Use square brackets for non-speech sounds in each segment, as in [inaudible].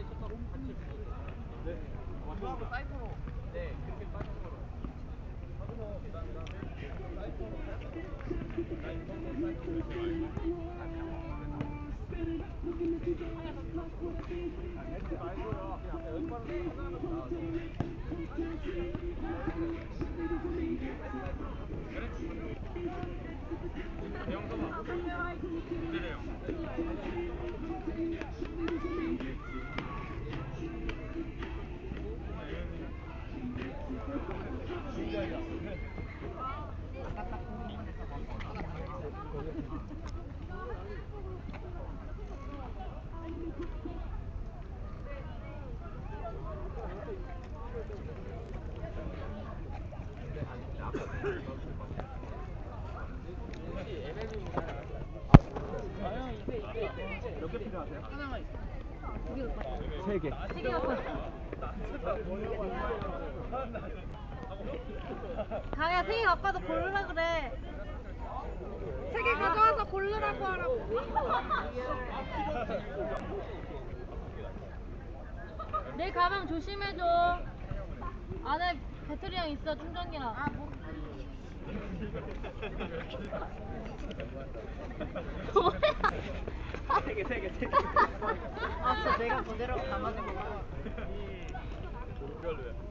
이제 저가 몸 같이 네. 그하고 사이퍼로 네 그렇게 빠진 거로. 하고서 그다음에 사이퍼로 사이퍼로 말고요. 그냥 앞에 연발로 하나 나와서. 그래. 영서봐. 기다려요. 세 개. 강야 세개 갖고 와서 고르라 그래. 세 개 가져와서 고르라고 하라고. [laughs] 내 가방 조심해줘. 안에 배터리랑 있어 충전기랑. 아, 뭐. [laughs] 뭐야? 세 개, 세 개, 세 개. 아, 진짜 내가 그대로 담아준 거야. 별로야. [laughs]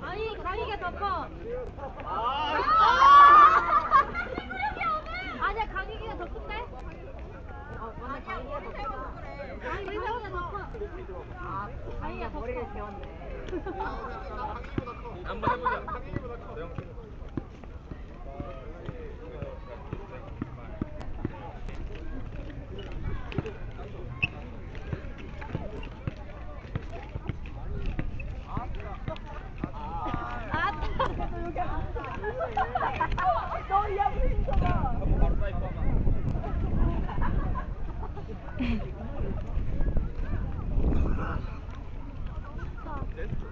아니, 강이가 더 커. 아, 아니야, 강이가 더 큰데? 어, 맞네, 강이가 더 커. 아니, 우리 더 커. 아, 강이가 머리를 재웠네. 한번 해보자. 아, 너 여기 너이 앞에 있어봐. 바로 사이즈 봐봐. 제스코도 있었는데.